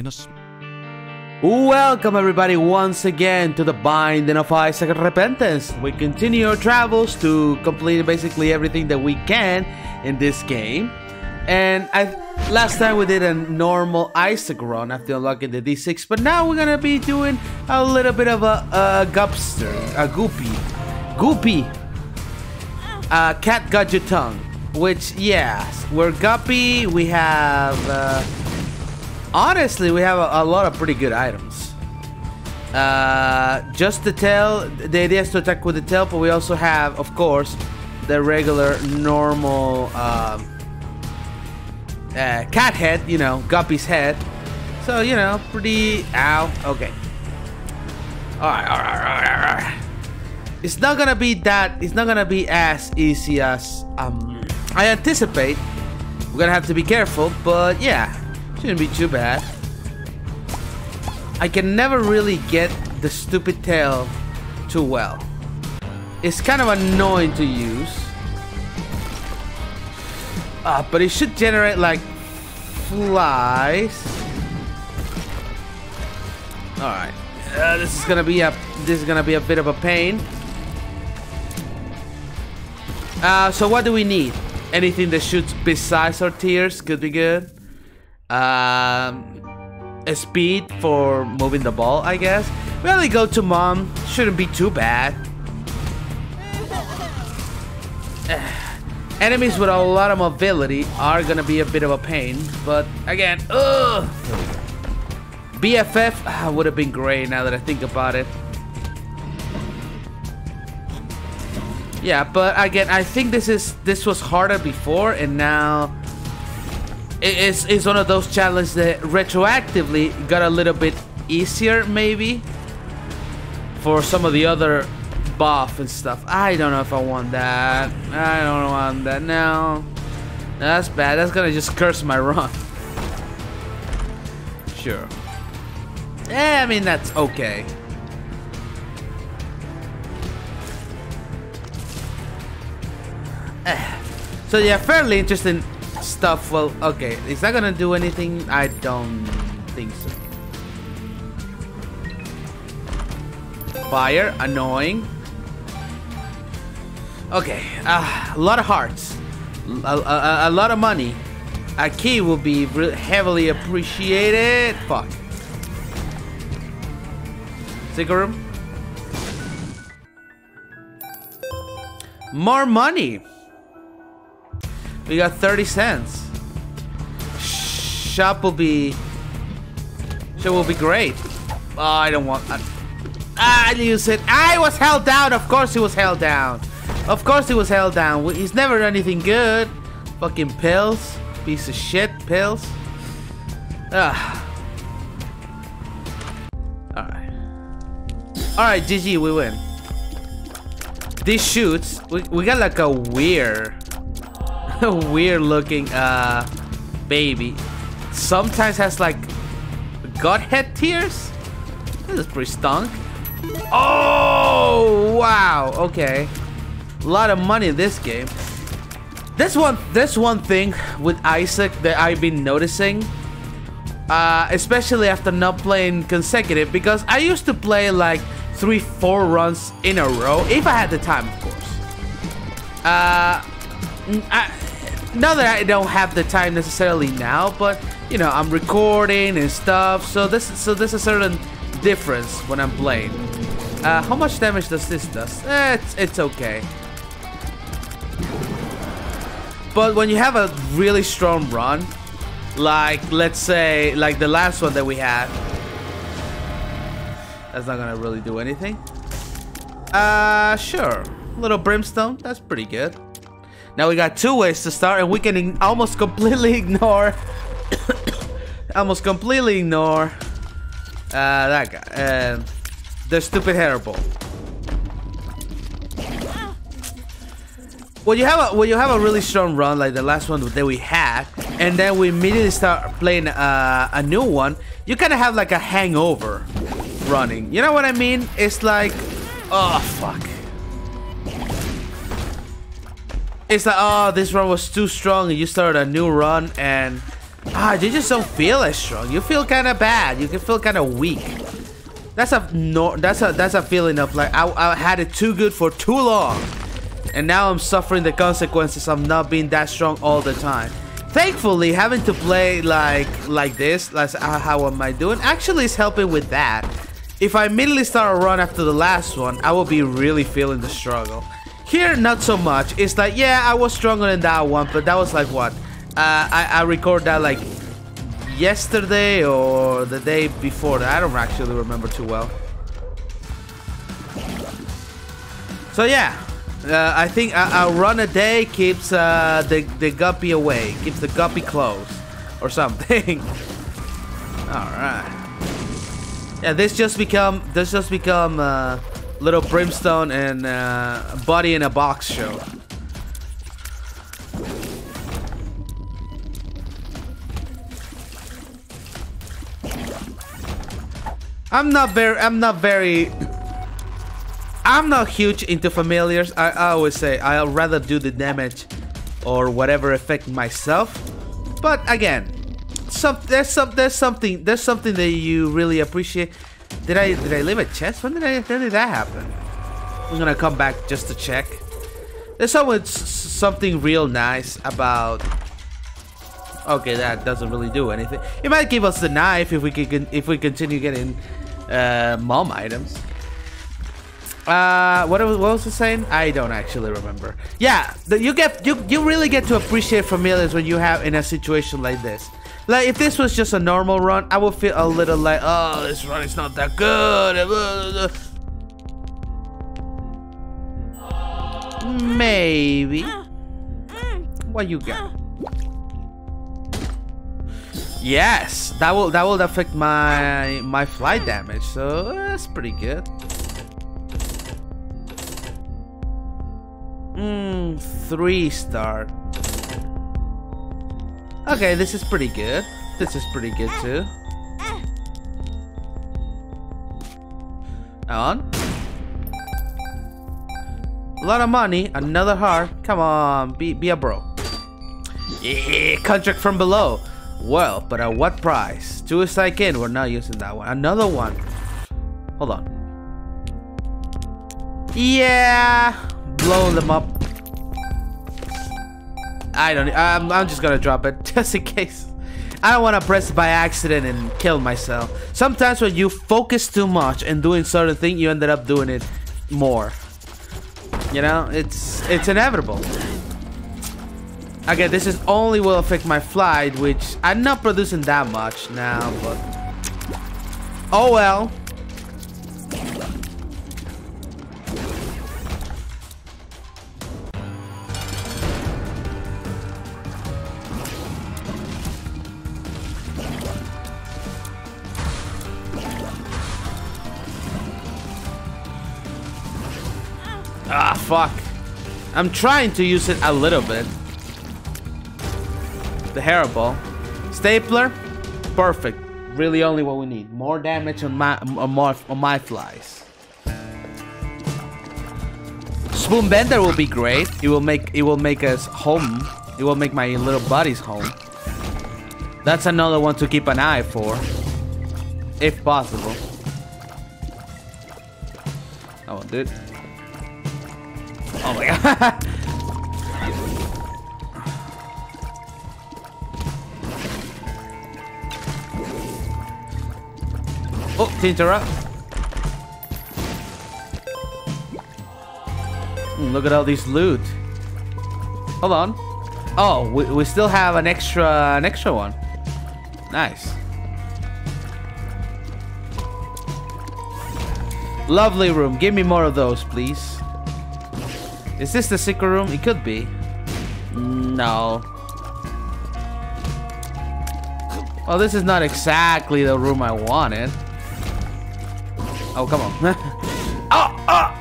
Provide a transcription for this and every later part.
in a. Welcome everybody once again to the Binding of Isaac Repentance. We continue our travels to complete basically everything that we can in this game. And I last time we did a normal Isaac run after unlocking the D6, but now we're gonna be doing a little bit of a, a gupster, a goopy, goopy. Uh, cat got your tongue, which yes, we're guppy. We have. Uh, honestly, we have a, a lot of pretty good items. Uh, just the tail. The idea is to attack with the tail, but we also have, of course, the regular, normal um, uh, cat head. You know, Guppy's head. So you know, pretty. Ow. Okay. All right. All right. All right. All right. It's not gonna be that. It's not gonna be as easy as um I anticipate. We're gonna have to be careful, but yeah, shouldn't be too bad. I can never really get the stupid tail too well. It's kind of annoying to use. Uh, but it should generate like flies. All right, uh, this is gonna be a this is gonna be a bit of a pain. Uh, so what do we need? Anything that shoots besides our tears could be good. Um, a speed for moving the ball, I guess. We only go to mom. Shouldn't be too bad. Enemies with a lot of mobility are gonna be a bit of a pain, but again, ugh. BFF ah, would have been great now that I think about it. Yeah, but again, I think this is this was harder before, and now it is is one of those challenges that retroactively got a little bit easier, maybe for some of the other buff and stuff. I don't know if I want that. I don't want that. No, that's bad. That's gonna just curse my run. Sure. Eh, I mean that's okay. So yeah, fairly interesting stuff. Well, okay, is that gonna do anything? I don't think so. Fire, annoying. Okay, uh, a lot of hearts, a, a, a lot of money. A key will be heavily appreciated. Fuck. Room. More money. We got 30 cents. Shop will be... Shop will be great. Oh, I don't want... I, I use it. I was held down. Of course he was held down. Of course he was held down. He's never done anything good. Fucking pills. Piece of shit. Pills. Ah. Alright. Alright, GG, we win. These shoots, we, we got like a weird weird looking uh baby. Sometimes has like gut head tears. This is pretty stunk. Oh wow. Okay. A lot of money in this game. This one this one thing with isaac that i've been noticing uh especially after not playing consecutive because i used to play like three four runs in a row if i had the time of course. Uh I, not that I don't have the time necessarily now, but you know I'm recording and stuff, so this so there's a certain difference when I'm playing. Uh, how much damage does this does? Eh, it's it's okay. But when you have a really strong run, like let's say like the last one that we had, that's not gonna really do anything. Uh, sure, little brimstone, that's pretty good. Now we got two ways to start, and we can almost completely ignore, almost completely ignore uh, that guy, uh, the stupid hairball. When you have a when you have a really strong run like the last one that we had, and then we immediately start playing uh, a new one, you kind of have like a hangover running. You know what I mean? It's like, oh It's like, oh, this run was too strong, and you started a new run, and Ah, you just don't feel as strong. You feel kind of bad. You can feel kind of weak. That's a no. That's a that's a feeling of like I, I had it too good for too long, and now I'm suffering the consequences of not being that strong all the time. Thankfully, having to play like like this, like how am I doing? Actually, is helping with that. If I immediately start a run after the last one, I will be really feeling the struggle. Here, not so much. It's like, yeah, I was stronger than that one, but that was like what? Uh, I, I record that like yesterday or the day before that. I don't actually remember too well. So yeah, uh, I think a, a, run a day keeps uh, the, the guppy away, keeps the guppy close or something. Alright. Yeah, this just become this just become uh, little brimstone and uh, body in a box show. I'm not very, I'm not very, I'm not huge into familiars. I, I always say I'll rather do the damage or whatever effect myself. But again, some there's some there's something there's something that you really appreciate. Did I did I leave a chest? When did I when did that happen? I'm gonna come back just to check. There's always something real nice about Okay, that doesn't really do anything. It might give us the knife if we can if we continue getting uh, mom items. Uh, what, what was it saying? I don't actually remember. Yeah, the, you get you you really get to appreciate familiars when you have in a situation like this. Like if this was just a normal run, I would feel a little like, oh, this run is not that good. Maybe. What you got? Yes, that will that will affect my my flight damage, so that's pretty good. Hmm, three star. Okay, this is pretty good. This is pretty good too. On. A lot of money, another heart. Come on, be be a bro. Yeah, contract from below. Well, but at what price? Two is Suicide King, we're not using that one. Another one. Hold on. Yeah, blow them up. I don't. I'm, I'm just gonna drop it just in case. I don't want to press by accident and kill myself. Sometimes when you focus too much and doing certain thing, you ended up doing it more. You know, it's it's inevitable. Again, this is only will affect my flight, which I'm not producing that much now, but... Oh well. Fuck. I'm trying to use it a little bit the hairball. Stapler, perfect. Really only what we need. More damage on my on my, on my flies. Spoon bender will be great. It will make it will make us home. It will make my little buddies home. That's another one to keep an eye for. If possible. Oh, dude. Oh my god. Oh, to interrupt. Mm, look at all these loot. Hold on. Oh, we, we still have an extra an extra one. Nice. Lovely room. Give me more of those, please. Is this the secret room? It could be. No. Well, this is not exactly the room I wanted. Oh, come on. oh, oh!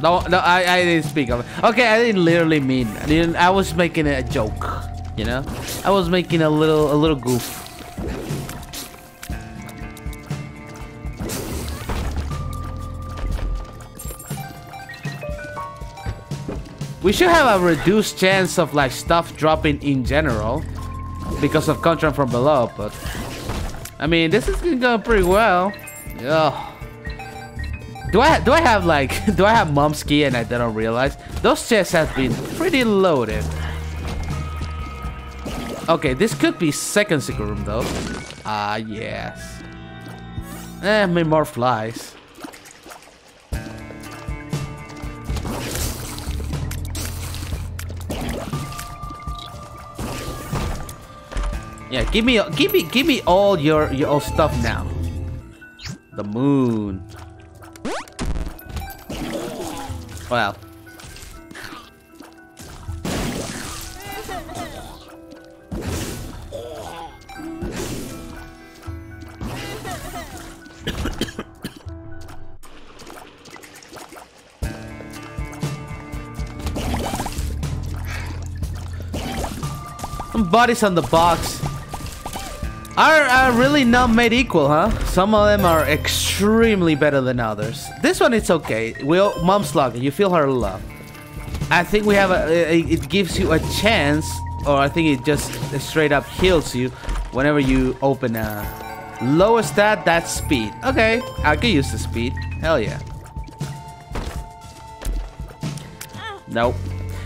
No, no, I, I didn't speak of it. Okay, I didn't literally mean. I didn't. I was making a joke. You know, I was making a little, a little goof. We should have a reduced chance of like stuff dropping in general. because of Contract from below, but I mean, this is going pretty well. Ugh. Do I do I have like do I have Mom's Key and I don't realize those chests have been pretty loaded. Okay, this could be second secret room though. Ah yes. Eh, maybe more flies. Yeah, give me, give me, give me all your your stuff now. The moon. Well. Some bodies on the box. Are, are really not made equal, huh? Some of them are extremely better than others. This one, it's okay. Will Mom's Locket. You feel her love. I think we have a. It gives you a chance, or I think it just straight up heals you whenever you open a lowest stat. That's speed. Okay, I could use the speed. Hell yeah. Nope.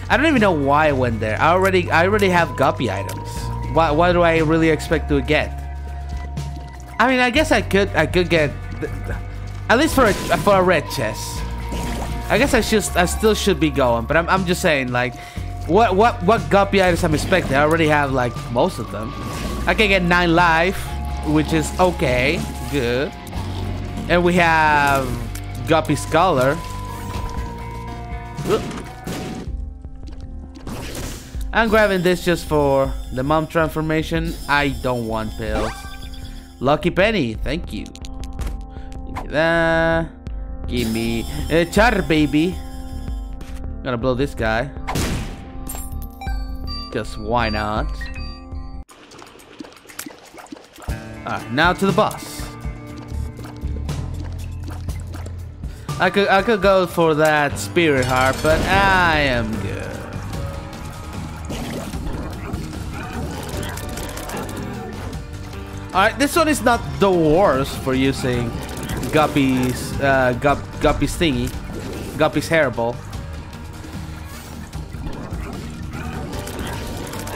I don't even know why I went there. I already, I already have guppy items. What, what do I really expect to get? I mean, I guess I could I could get at least for a for a red chest. I guess I should I still should be going, but I'm I'm just saying like what what what guppy items I'm expecting. I already have like most of them. I can get nine life, which is okay, good. And we have Guppy's Collar. I'm grabbing this just for the mom transformation. I don't want pills. Lucky Penny, thank you. Give me that. Give me a char baby. Gonna blow this guy. Just why not? Alright, now to the boss. I could I could go for that spirit heart, but I am good. Alright, this one is not the worst for using Guppy's, uh, Gup Guppy's thingy. Guppy's hairball.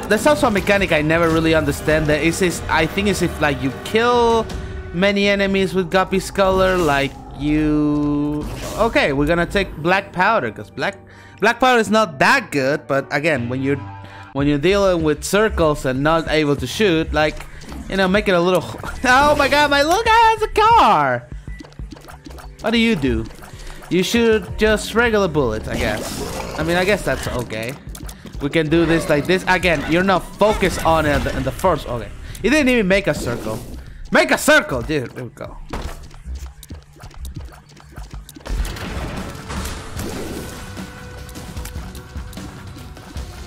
That's also a mechanic I never really understand. That is, is I think it's if like you kill many enemies with Guppy's Collar, like you... Okay, we're gonna take Black Powder, because Black Black Powder is not that good, but again, when you're when you're dealing with circles and not able to shoot, like you know, make it a little... Oh my god, my little guy has a car! What do you do? You shoot just regular bullets, I guess. I mean, I guess that's okay. We can do this like this. Again, you're not focused on it in the first... Okay. You didn't even make a circle. Make a circle, dude. There we go.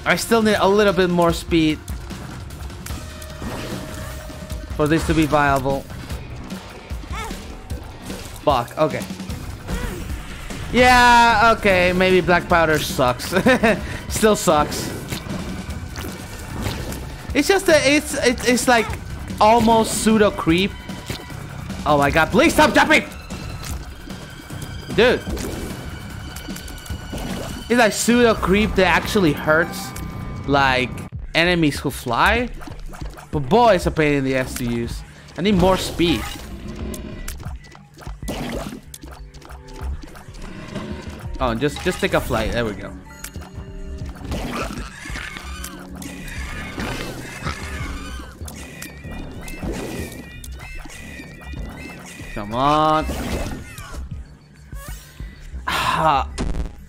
I still need a little bit more speed for this to be viable. Fuck, okay. Yeah, okay, maybe black powder sucks. Still sucks. It's just that it's, it's it's like almost pseudo creep. Oh my god, please stop jumping! Dude. It's like pseudo creep that actually hurts like enemies who fly. But boy, it's a pain in the ass to use. I need more speed. Oh, just just take a flight. There we go. Come on. Ah,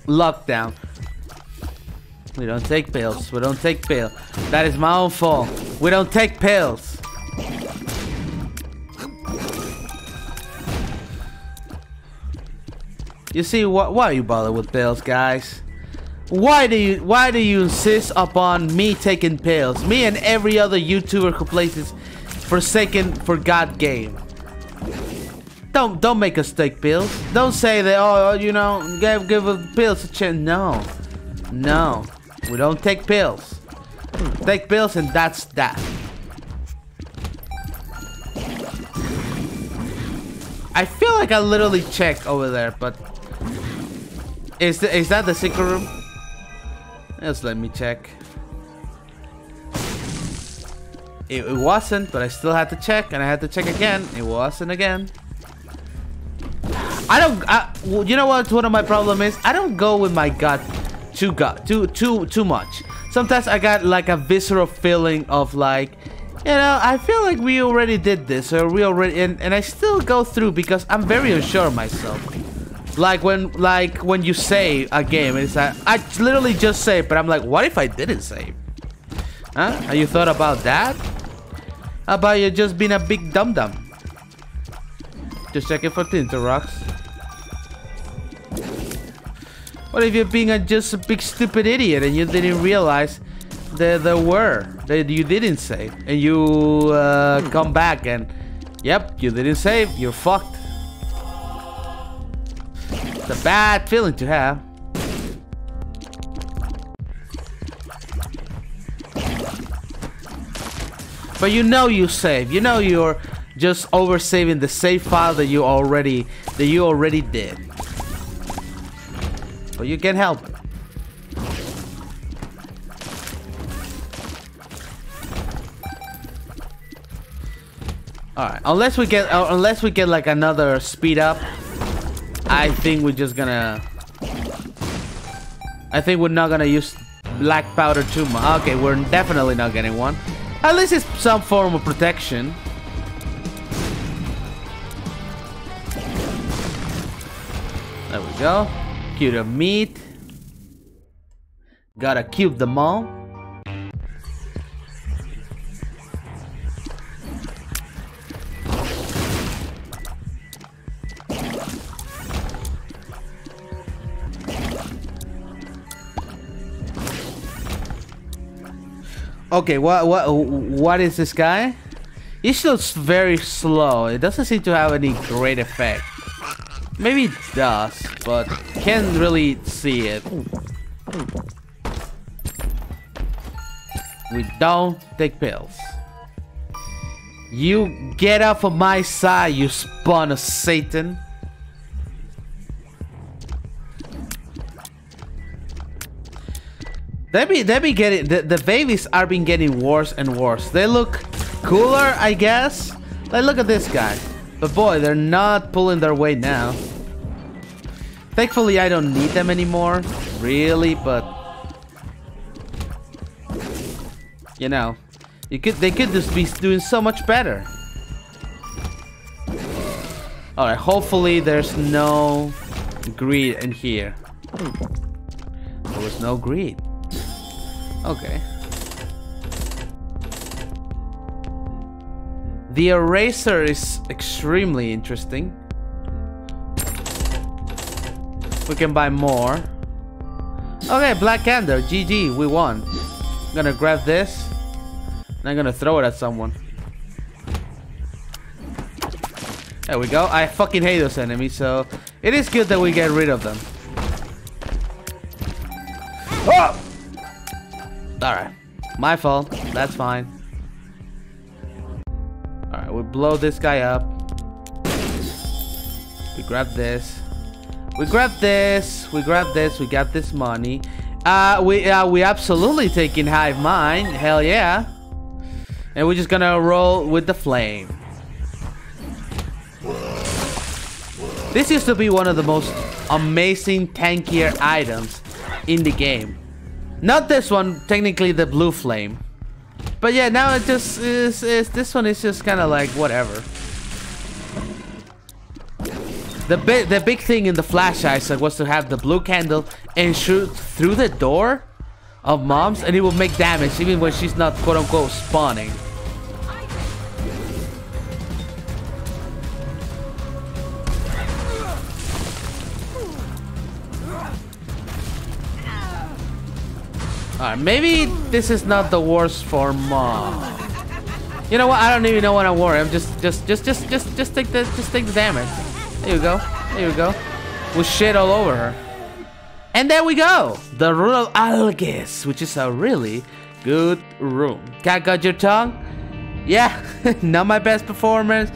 lockdown. We don't take pills. We don't take pills. That is my own fault. We don't take pills. You see, wh why are you bothered with pills, guys? Why do you why do you insist upon me taking pills? Me and every other YouTuber who plays this Forsaken God game. Don't don't make us take pills. Don't say that. Oh, you know, give give pills a chance. No, no. We don't take pills. Take pills and that's that. I feel like I literally checked over there, but... Is, is that the secret room? Just let me check. It, it wasn't, but I still had to check, and I had to check again. It wasn't again. I don't. I, you know what? One of my problem is I don't go with my gut too gut too too too much. Sometimes I got like a visceral feeling of like, you know, I feel like we already did this, or we already, and, and I still go through because I'm very unsure of myself. Like when, like when you save a game, it's like I literally just save, but I'm like, what if I didn't save? Huh? Have you thought about that? How about you just being a big dum dum? Just checking for Tinted rocks. What if you're being a, just a big stupid idiot and you didn't realize that there were that you didn't save and you uh, come back and yep you didn't save you're fucked. It's a bad feeling to have. But you know you save. You know you're just over saving the save file that you already that you already did. But you can't help. Alright, unless we get uh, unless we get like another speed up, I think we're just gonna I think we're not gonna use black powder too much. Okay, we're definitely not getting one. At least it's some form of protection. There we go. Cube of meat. Gotta cube them all. Okay, what what what is this guy? He looks very slow. It doesn't seem to have any great effect. Maybe it does, but can't really see it. We don't take pills. You get off of my side, you spawn of Satan. They be they be getting the, the babies are been getting worse and worse. They look cooler, I guess. Like look at this guy. But boy, they're not pulling their weight now. Thankfully I don't need them anymore. Really, but you know, you could they could just be doing so much better. Alright, hopefully there's no greed in here. There was no greed. Okay. The eraser is extremely interesting. We can buy more. Okay, Black Candle. GG, we won. I'm gonna grab this. And I'm gonna throw it at someone. There we go. I fucking hate those enemies, so it is good that we get rid of them. Oh! Alright. My fault. That's fine. Alright, we blow this guy up. We grab this. We grab this. We grab this. We got this money. Uh, we uh, we absolutely taking Hive Mind. Hell yeah. And we're just gonna roll with the flame. This used to be one of the most amazing tankier items in the game. Not this one, technically the blue flame. But yeah, now it just is, is this one is just kind of like whatever. The big the big thing in the flash ice was to have the blue candle and shoot through the door of moms and it will make damage even when she's not quote unquote spawning. Alright, maybe this is not the worst for mom. You know what? I don't even know what I'm worried. I'm just, just, just, just, just, just take the, just take the damage. There you go. There you go. With shit all over her. And there we go. The Room of Algis, which is a really good room. Cat got your tongue? Yeah, not my best performance.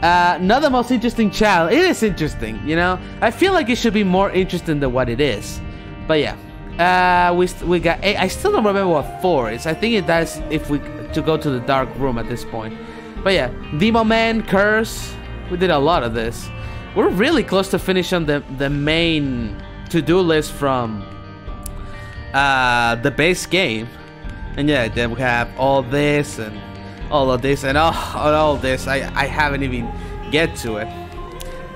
Uh, not the most interesting challenge. It is interesting, you know. I feel like it should be more interesting than what it is. But yeah, uh, we we got. Eight. I still don't remember what four is. I think it does if we to go to the dark room at this point. But yeah, Demo Man, Curse. We did a lot of this. We're really close to finishing the the main to-do list from uh, the base game. And yeah, then we have all this and all of this and all, all this. I, I haven't even get to it.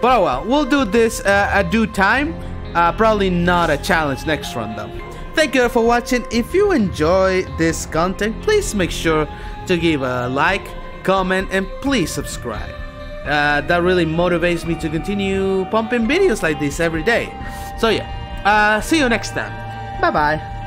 But oh well, we'll do this uh, at due time. Uh, probably not a challenge next run though. Thank you for watching. If you enjoy this content, please make sure to give a like, comment, and please subscribe. Uh, that really motivates me to continue pumping videos like this every day. So yeah, uh, see you next time. Bye bye.